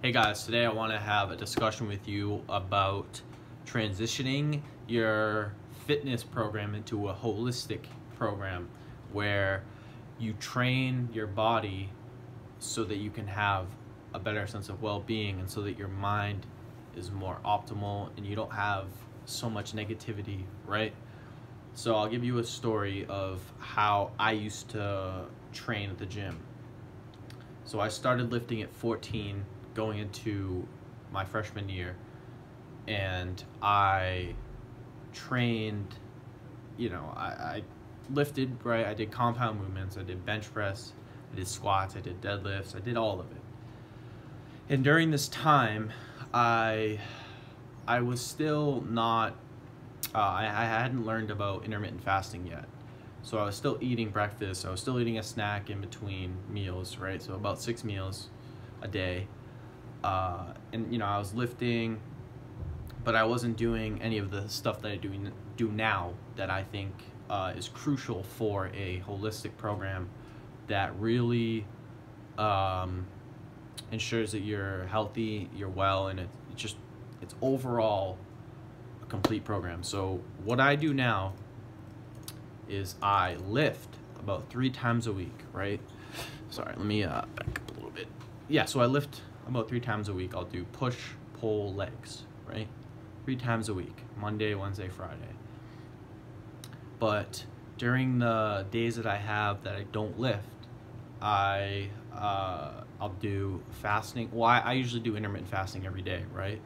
Hey guys, today I want to have a discussion with you about transitioning your fitness program into a holistic program where you train your body so that you can have a better sense of well-being and so that your mind is more optimal and you don't have so much negativity, right? So I'll give you a story of how I used to train at the gym. So I started lifting at 14 going into my freshman year and I trained, you know, I, I lifted, right? I did compound movements, I did bench press, I did squats, I did deadlifts, I did all of it. And during this time, I I was still not uh, I, I hadn't learned about intermittent fasting yet. So I was still eating breakfast, I was still eating a snack in between meals, right? So about six meals a day. Uh, and you know, I was lifting, but I wasn't doing any of the stuff that I do, do now that I think uh, is crucial for a holistic program that really um, ensures that you're healthy, you're well, and it, it just it's overall a complete program. So what I do now is I lift about three times a week, right? Sorry, let me uh, back up a little bit. Yeah, so I lift about three times a week. I'll do push, pull, legs, right? Three times a week, Monday, Wednesday, Friday. But during the days that I have that I don't lift, I uh, I'll do fasting. Well, I, I usually do intermittent fasting every day, right?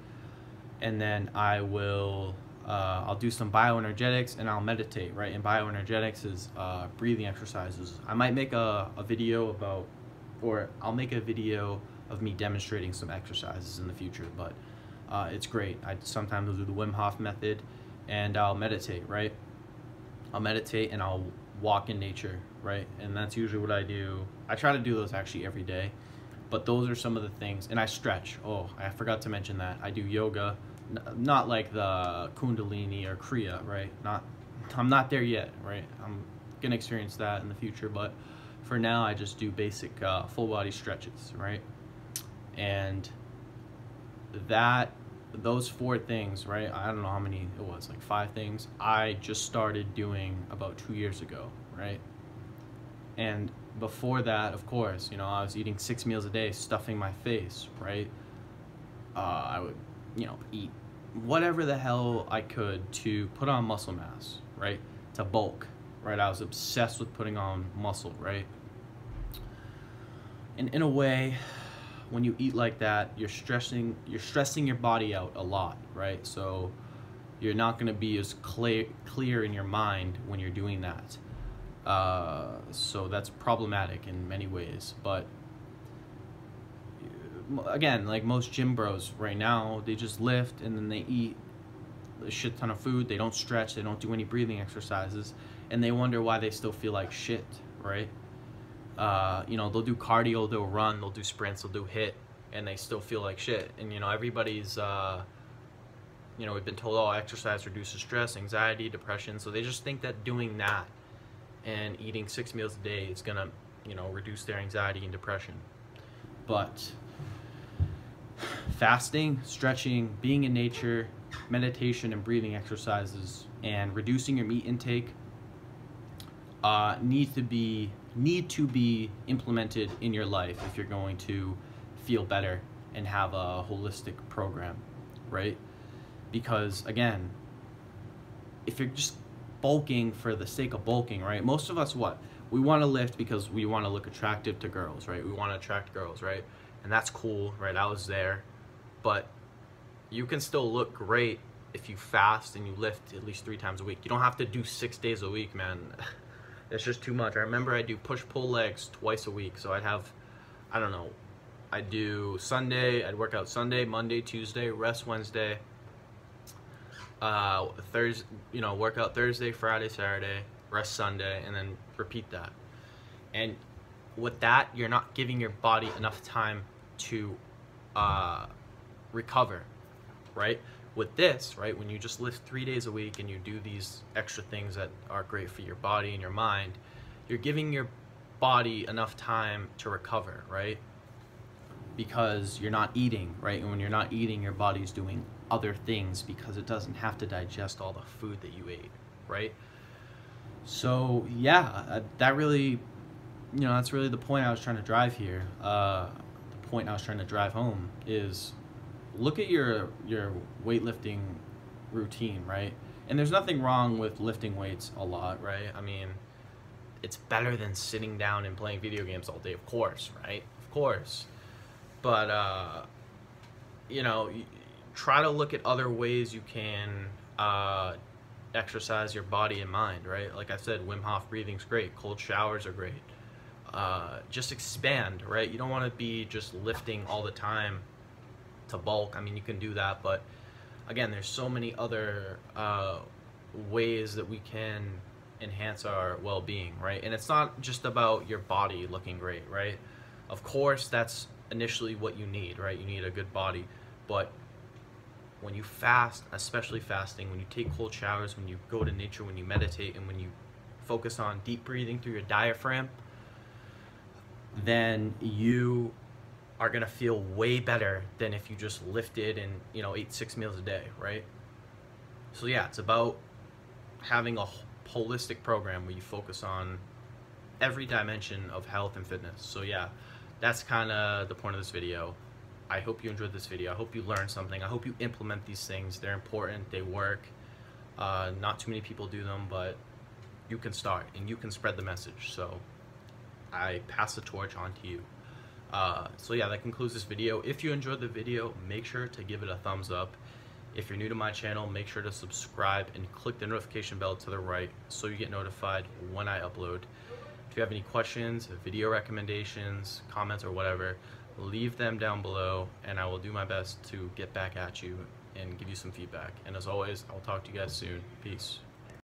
And then I will uh, I'll do some bioenergetics and I'll meditate, right? And bioenergetics is uh, breathing exercises. I might make a, a video about, or I'll make a video of me demonstrating some exercises in the future, but uh, it's great. I sometimes will do the Wim Hof method and I'll meditate, right? I'll meditate and I'll walk in nature, right? And that's usually what I do. I try to do those actually every day, but those are some of the things. And I stretch. Oh, I forgot to mention that. I do yoga not like the Kundalini or Kriya, right? Not, I'm not there yet, right? I'm gonna experience that in the future, but for now, I just do basic uh, full body stretches, right? And that, those four things, right? I don't know how many it was, like five things. I just started doing about two years ago, right? And before that, of course, you know, I was eating six meals a day, stuffing my face, right? Uh, I would, you know, eat whatever the hell I could to put on muscle mass, right? To bulk, right? I was obsessed with putting on muscle, right? And in a way, when you eat like that, you're stressing you're stressing your body out a lot, right? So you're not going to be as clear clear in your mind when you're doing that. Uh, so that's problematic in many ways, but again, like most gym bros right now, they just lift and then they eat a shit ton of food. They don't stretch. They don't do any breathing exercises, and they wonder why they still feel like shit, right? Uh, you know, they'll do cardio, they'll run, they'll do sprints, they'll do HIIT, and they still feel like shit. And you know, everybody's, uh, you know, we've been told, oh, exercise reduces stress, anxiety, depression. So they just think that doing that and eating six meals a day is gonna, you know, reduce their anxiety and depression. But fasting, stretching, being in nature, meditation, and breathing exercises, and reducing your meat intake uh, need to be need to be implemented in your life if you're going to feel better and have a holistic program, right? Because again, if you're just bulking for the sake of bulking, right? Most of us, what we want to lift because we want to look attractive to girls, right? We want to attract girls, right? And that's cool, right? I was there but you can still look great if you fast and you lift at least three times a week. You don't have to do six days a week, man. it's just too much. I remember I do push pull legs twice a week, so I'd have, I don't know, I'd do Sunday, I'd work out Sunday, Monday, Tuesday, rest Wednesday, uh, Thursday, you know, work out Thursday, Friday, Saturday, rest Sunday, and then repeat that. And with that, you're not giving your body enough time to uh, recover, right? With this, right, when you just lift three days a week and you do these extra things that are great for your body and your mind, you're giving your body enough time to recover, right? because you're not eating, right? And when you're not eating, your body's doing other things because it doesn't have to digest all the food that you ate, right? So, yeah, uh, that really, you know, that's really the point I was trying to drive here. Uh, the point I was trying to drive home is look at your your weightlifting routine, right? And there's nothing wrong with lifting weights a lot, right? I mean, it's better than sitting down and playing video games all day, of course, right? Of course. But uh, you know, try to look at other ways you can uh, exercise your body and mind, right? Like I said, Wim Hof breathing's great. Cold showers are great. Uh, just expand, right? You don't want to be just lifting all the time to bulk. I mean, you can do that, but again, there's so many other uh, ways that we can enhance our well-being, right? And it's not just about your body looking great, right? Of course, that's initially what you need, right? You need a good body, but when you fast, especially fasting, when you take cold showers, when you go to nature, when you meditate, and when you focus on deep breathing through your diaphragm, then you are gonna feel way better than if you just lifted and you know ate six meals a day, right? So yeah, it's about having a holistic program where you focus on every dimension of health and fitness. So yeah, that's kind of the point of this video. I hope you enjoyed this video. I hope you learned something. I hope you implement these things. They're important. They work. Uh, not too many people do them, but you can start and you can spread the message. So I pass the torch on to you. Uh, so yeah, that concludes this video. If you enjoyed the video, make sure to give it a thumbs up. If you're new to my channel, make sure to subscribe and click the notification bell to the right so you get notified when I upload. If you have any questions, video recommendations, comments, or whatever, leave them down below and I will do my best to get back at you and give you some feedback. And as always, I will talk to you guys soon. Peace.